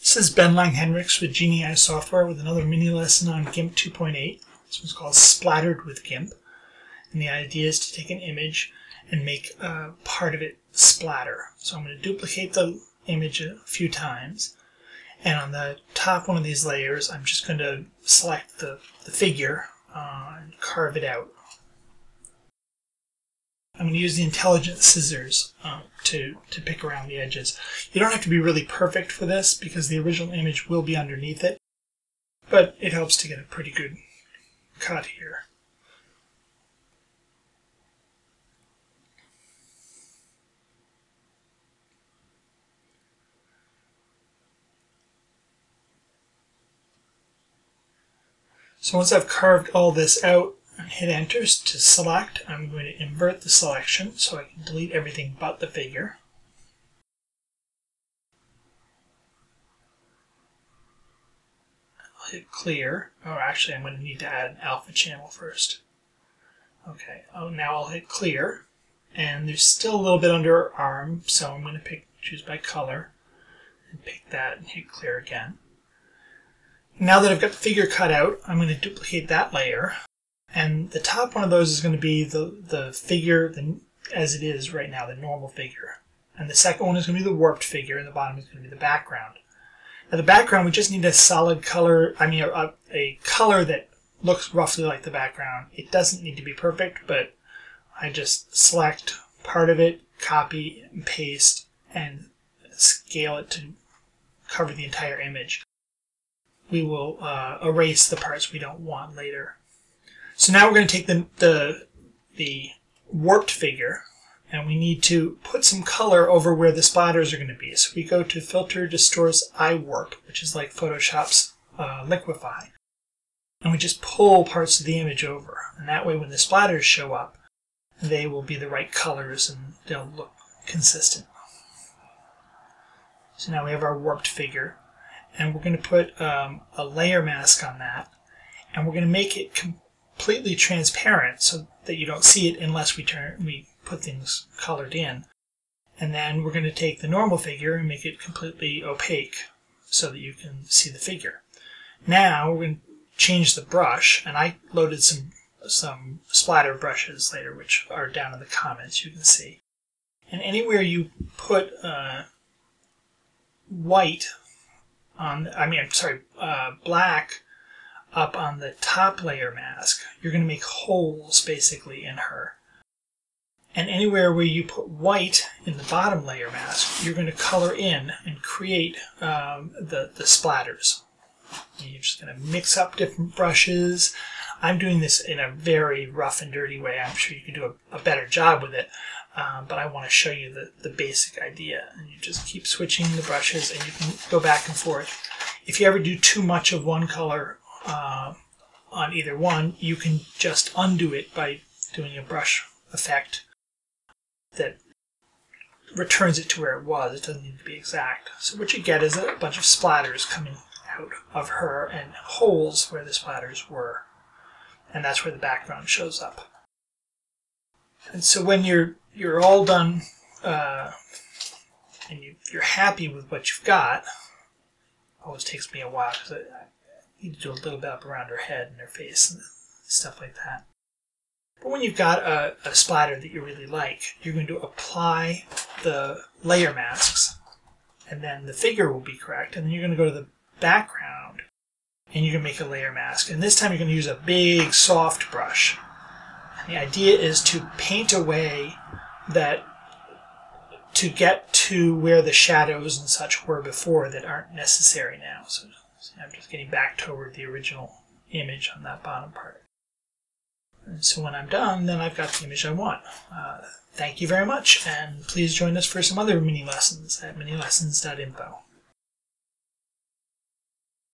This is Ben Langhinrichs with Genii Software with another mini lesson on GIMP 2.8. This one's called Splattered with GIMP. And the idea is to take an image and make uh, part of it splatter. So I'm going to duplicate the image a few times. And on the top one of these layers, I'm just going to select the, the figure uh, and carve it out. I'm going to use the intelligent scissors um, to, to pick around the edges. You don't have to be really perfect for this because the original image will be underneath it, but it helps to get a pretty good cut here. So once I've carved all this out, hit enter to select. I'm going to invert the selection so I can delete everything but the figure. I'll hit clear. Oh, actually, I'm going to need to add an alpha channel first. Okay, oh, now I'll hit clear. And there's still a little bit under arm, so I'm going to pick choose by color and pick that and hit clear again. Now that I've got the figure cut out, I'm going to duplicate that layer and the top one of those is going to be the, the figure the, as it is right now, the normal figure. And the second one is going to be the warped figure, and the bottom is going to be the background. Now the background, we just need a solid color, I mean a, a color that looks roughly like the background. It doesn't need to be perfect, but I just select part of it, copy and paste, and scale it to cover the entire image. We will uh, erase the parts we don't want later. So now we're going to take the, the, the warped figure and we need to put some color over where the splatters are going to be. So we go to Filter Distorts IWarp, which is like Photoshop's uh, Liquify. And we just pull parts of the image over. And that way when the splatters show up, they will be the right colors and they'll look consistent. So now we have our warped figure. And we're going to put um, a layer mask on that. And we're going to make it completely transparent so that you don't see it unless we turn we put things colored in. And then we're going to take the normal figure and make it completely opaque so that you can see the figure. Now we're going to change the brush, and I loaded some some splatter brushes later, which are down in the comments. You can see. And anywhere you put uh, white on, I mean, I'm sorry, uh, black up on the top layer mask, you're going to make holes basically in her. And anywhere where you put white in the bottom layer mask, you're going to color in and create um, the, the splatters. And you're just going to mix up different brushes. I'm doing this in a very rough and dirty way. I'm sure you can do a, a better job with it. Um, but I want to show you the, the basic idea. And you just keep switching the brushes and you can go back and forth. If you ever do too much of one color uh, on either one, you can just undo it by doing a brush effect that returns it to where it was. It doesn't need to be exact. So what you get is a bunch of splatters coming out of her and holes where the splatters were. And that's where the background shows up. And so when you're you're all done uh, and you, you're happy with what you've got, always takes me a while because you need to do a little bit up around her head and her face and stuff like that. But when you've got a, a splatter that you really like, you're going to apply the layer masks, and then the figure will be correct, and then you're going to go to the background, and going to make a layer mask. And this time you're going to use a big soft brush. And the idea is to paint away that to get to where the shadows and such were before that aren't necessary now. I'm just getting back toward the original image on that bottom part. And so when I'm done, then I've got the image I want. Uh, thank you very much, and please join us for some other mini lessons at minilessons.info.